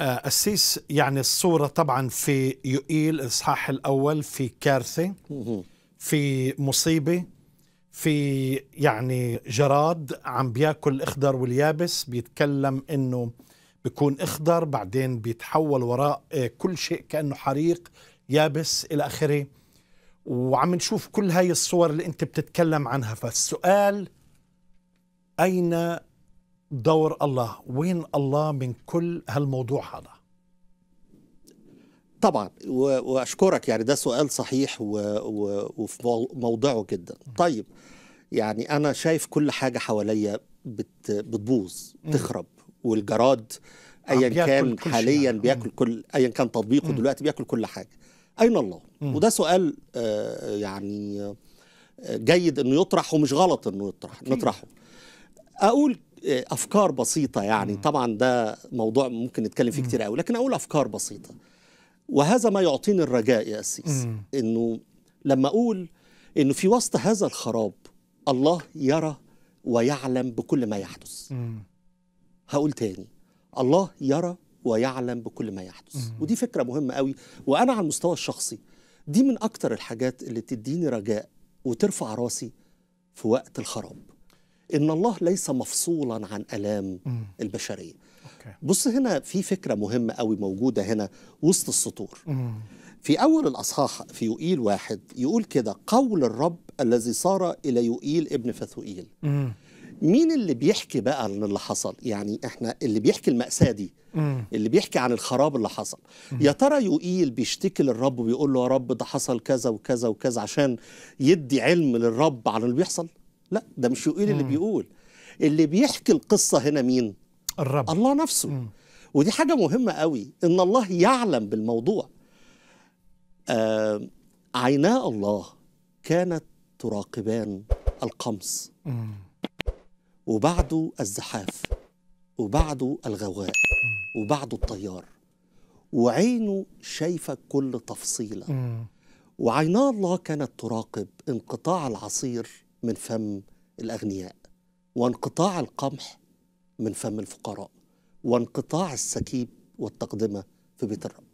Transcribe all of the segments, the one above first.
آه، أسيس يعني الصورة طبعا في يوئيل الإصحاح الأول في كارثة. في مصيبة في يعني جراد عم بيأكل الأخضر واليابس بيتكلم إنه بيكون أخضر بعدين بيتحول وراء آه، كل شيء كأنه حريق يابس إلى آخره وعم نشوف كل هاي الصور اللي أنت بتتكلم عنها فالسؤال أين دور الله وين الله من كل هالموضوع هذا؟ طبعا وأشكرك يعني ده سؤال صحيح. وفي مو- موضعه جدا. طيب يعني أنا شايف كل حاجة حواليا بت... بتبوظ تخرب والجراد ايا كان كل شيء حاليا يعني. بياكل كل ايا كان تطبيقه دلوقتي بياكل كل حاجة. أين الله؟ وده سؤال آه، يعني آه، جيد إنه يطرح ومش غلط إنه يطرح نطرحه. أقول أفكار بسيطة يعني. طبعا ده موضوع ممكن نتكلم فيه كتير قوي لكن أقول أفكار بسيطة. وهذا ما يعطيني الرجاء يا أسيس مم. إنه لما أقول إنه في وسط هذا الخراب الله يرى ويعلم بكل ما يحدث. هقول تاني الله يرى ويعلم بكل ما يحدث. ودي فكرة مهمة قوي وأنا على المستوى الشخصي دي من أكتر الحاجات اللي تديني رجاء وترفع راسي في وقت الخراب. إن الله ليس مفصولا عن مم. البشرية أوكي. بص هنا في فكرة مهمة قوي موجودة هنا وسط السطور مم. في أول الأصحاح في يوئيل واحد يقول كده قول الرب الذي صار إلى يوئيل ابن فثوئيل مم. مين اللي بيحكي بقى عن اللي حصل يعني إحنا اللي بيحكي المأساة دي مم. اللي بيحكي عن الخراب اللي حصل يا ترى يوئيل بيشتكي للرب وبيقول له يا رب ده حصل كذا وكذا وكذا عشان يدي علم للرب عن اللي بيحصل لا ده مش يوئيل اللي بيقول. اللي بيحكي القصة هنا مين؟ الرب. الله نفسه. مم. ودي حاجة مهمة قوي إن الله يعلم بالموضوع. آه عينا الله كانت تراقبان القمص. وبعده الزحاف وبعده الغواء وبعده الطيار. وعينه شايفة كل تفصيلة. وعينا الله كانت تراقب انقطاع العصير من فم الأغنياء وانقطاع القمح من فم الفقراء وانقطاع السكيب والتقدمة في بيت الرب.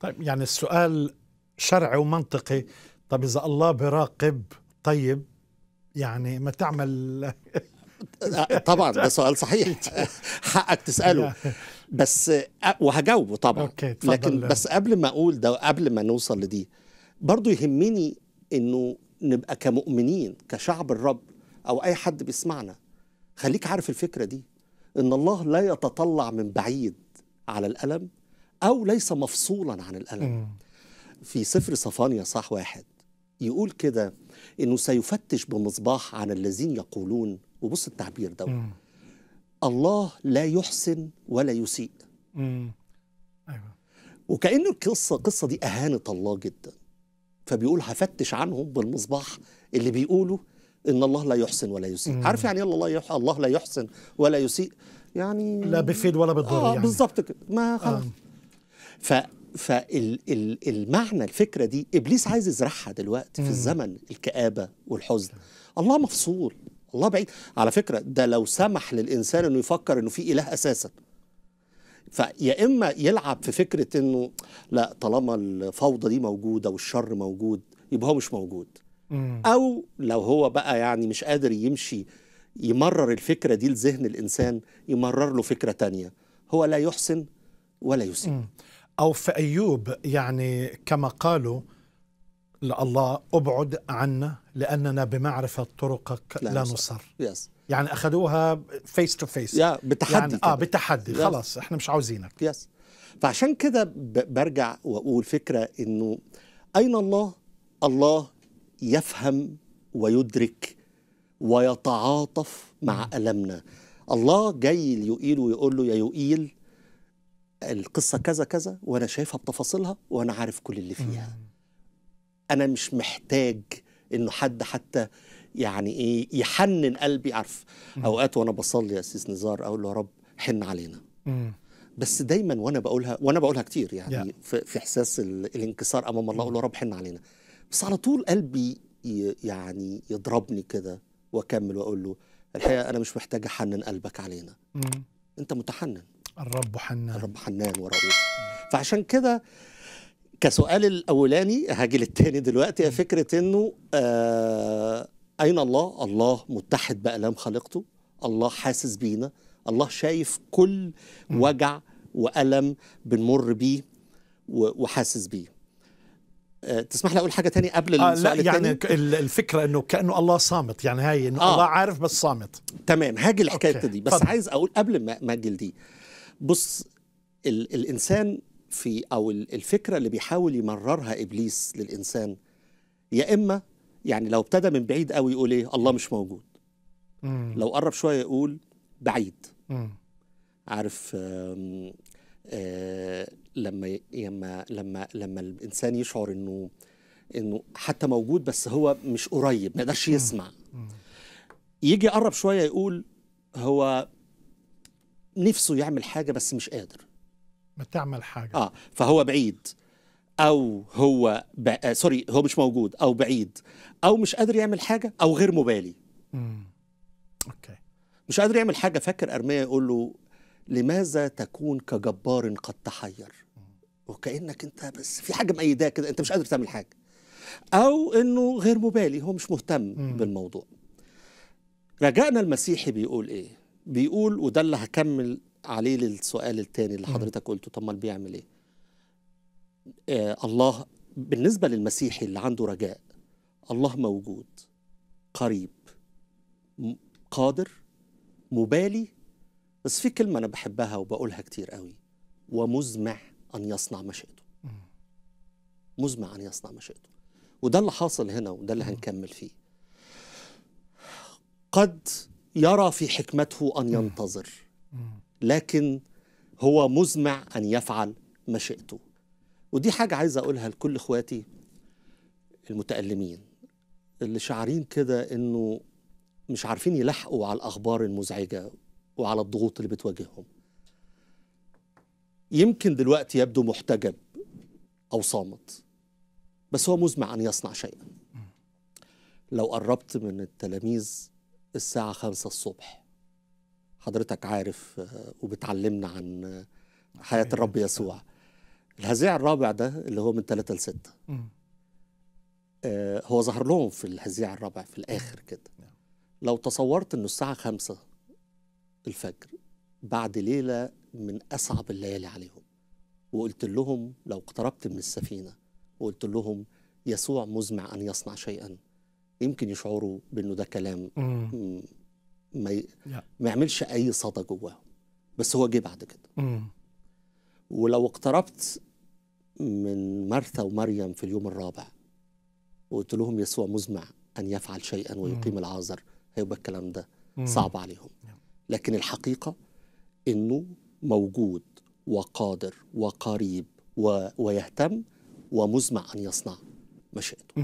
طيب يعني السؤال شرعي ومنطقي. طب إذا الله براقب طيب يعني ما تعمل طبعا ده سؤال صحيح. حقك تسأله. بس وهجاوبه طبعا. أوكي،. لكن بس قبل ما أقول ده قبل ما نوصل لدي برضو يهمني إنه نبقى كمؤمنين كشعب الرب أو أي حد بيسمعنا خليك عارف الفكرة دي إن الله لا يتطلع من بعيد على الألم أو ليس مفصولا عن الألم. في سفر صفانيا صح واحد يقول كده إنه سيفتش بمصباح عن الذين يقولون وبص التعبير ده. الله لا يحسن ولا يسيء. أيوة. وكأن القصة القصة دي أهانة الله جدا فبيقول هفتش عنهم بالمصباح اللي بيقولوا إن الله لا يحسن ولا يسيء. عارف يعني إيه الله يح... الله لا يحسن ولا يسيء؟ يعني لا بفيد ولا بضر آه يعني. بالظبط كده. ما خلاص. آه. ف فالمعنى الفكرة دي إبليس عايز يزرعها دلوقتي في. الزمن الكآبة والحزن. الله مفصول. الله بعيد. على فكرة ده لو سمح للإنسان إنه يفكر إنه في إله أساسا. فيا إما يلعب في فكرة إنه لا طالما الفوضى دي موجودة والشر موجود يبقى هو مش موجود مم. أو لو هو بقى يعني مش قادر يمشي يمرر الفكرة دي لذهن الإنسان يمرر له فكرة تانية هو لا يحسن ولا يسيء. أو في أيوب يعني كما قالوا لله أبعد عنا لأننا بمعرفة طرقك لا, لا لا نسر. نسر yes يعني أخذوها face to face يا بتحدي يعني بتحدي yes. خلاص إحنا مش عاوزينك yes فعشان كده برجع وأقول فكرة إنه أين الله؟ الله يفهم ويدرك ويتعاطف مع ألمنا. الله جاي ليوئيل ويقول له يا يوئيل القصة كذا كذا وأنا شايفها بتفاصيلها وأنا عارف كل اللي فيها. أنا مش محتاج إنه حد حتى يعني إيه يحنن قلبي عارف. أوقات وأنا بصلي يا اسيس نزار أقول له يا رب حن علينا. بس دايما وأنا بقولها وأنا بقولها كتير يعني Yeah. في, في إحساس ال- الانكسار أمام الله أقول له رب حن علينا. بس على طول قلبي يعني يضربني كده وأكمل وأقول له الحقيقة أنا مش محتاج أحنن قلبك علينا. مم. أنت متحنن. الرب حنان. الرب حنان ورؤوف. فعشان كده كسؤال الأولاني هاجي للتاني دلوقتي هي فكرة إنه آه أين الله؟ الله متحد بالام خالقته، الله حاسس بينا، الله شايف كل وجع وألم بنمر بيه وحاسس بيه. آه تسمح لي أقول حاجة تاني قبل آه السؤال لا يعني التاني؟ الفكرة إنه كأنه الله صامت يعني هاي إنه آه. الله عارف بس صامت تمام هاجي الحكاية دي بس اتفضل. عايز أقول قبل ما ما أجي لدي بص ال الإنسان في أو ال- الفكرة اللي بيحاول يمررها إبليس للإنسان يا إما يعني لو ابتدى من بعيد قوي يقول إيه؟ الله مش موجود. مم. لو قرب شوية يقول بعيد. مم. عارف آم، آه، لما لما لما لما الإنسان يشعر إنه إنه حتى موجود بس هو مش قريب ما يقدرش يسمع. يجي يقرب شوية يقول هو نفسه يعمل حاجة بس مش قادر. ما تعمل حاجة. آه فهو بعيد. أو هو ب... آه سوري هو مش موجود أو بعيد أو مش قادر يعمل حاجة أو غير مبالي. مم. أوكي. مش قادر يعمل حاجة. فاكر أرميا يقول له لماذا تكون كجبار قد تحير؟ وكأنك أنت بس في حاجة مأيداه كده أنت مش قادر تعمل حاجة. أو إنه غير مبالي هو مش مهتم مم. بالموضوع. رجائنا المسيحي بيقول إيه؟ بيقول وده اللي هكمل عليه للسؤال التاني اللي. حضرتك قلته طب ما بيعمل إيه؟ الله بالنسبة للمسيحي اللي عنده رجاء الله موجود قريب قادر مبالي بس في كلمة أنا بحبها وبقولها كتير قوي ومزمع أن يصنع مشيئته. مزمع أن يصنع مشيئته. وده اللي حاصل هنا وده اللي هنكمل فيه. قد يرى في حكمته أن ينتظر لكن هو مزمع أن يفعل مشيئته. ودي حاجة عايز أقولها لكل إخواتي المتألمين اللي شعارين كده إنه مش عارفين يلحقوا على الأخبار المزعجة وعلى الضغوط اللي بتواجههم. يمكن دلوقتي يبدو محتجب أو صامت بس هو مزمع أن يصنع شيئا. لو قربت من التلاميذ الساعة خمسة الصبح حضرتك عارف آه، وبتعلمنا عن حياة الرب يسوع. الهزيع الرابع ده اللي هو من ثلاثة لستة. آه، هو ظهر لهم في الهزيع الرابع في الآخر كده لو تصورت إنه الساعة خمسة الفجر بعد ليلة من أصعب الليالي عليهم وقلت لهم لو اقتربت من السفينة وقلت لهم يسوع مزمع أن يصنع شيئا يمكن يشعروا بأنه ده كلام مم. ما, ي... ما يعملش أي صدى جواهم بس هو جه بعد كده مم. ولو اقتربت من مرثا ومريم في اليوم الرابع وقلت لهم يسوع مزمع أن يفعل شيئا ويقيم العازر هيبقى الكلام ده. صعب عليهم. لكن الحقيقة إنه موجود وقادر وقريب و... ويهتم ومزمع أن يصنع مشيئته.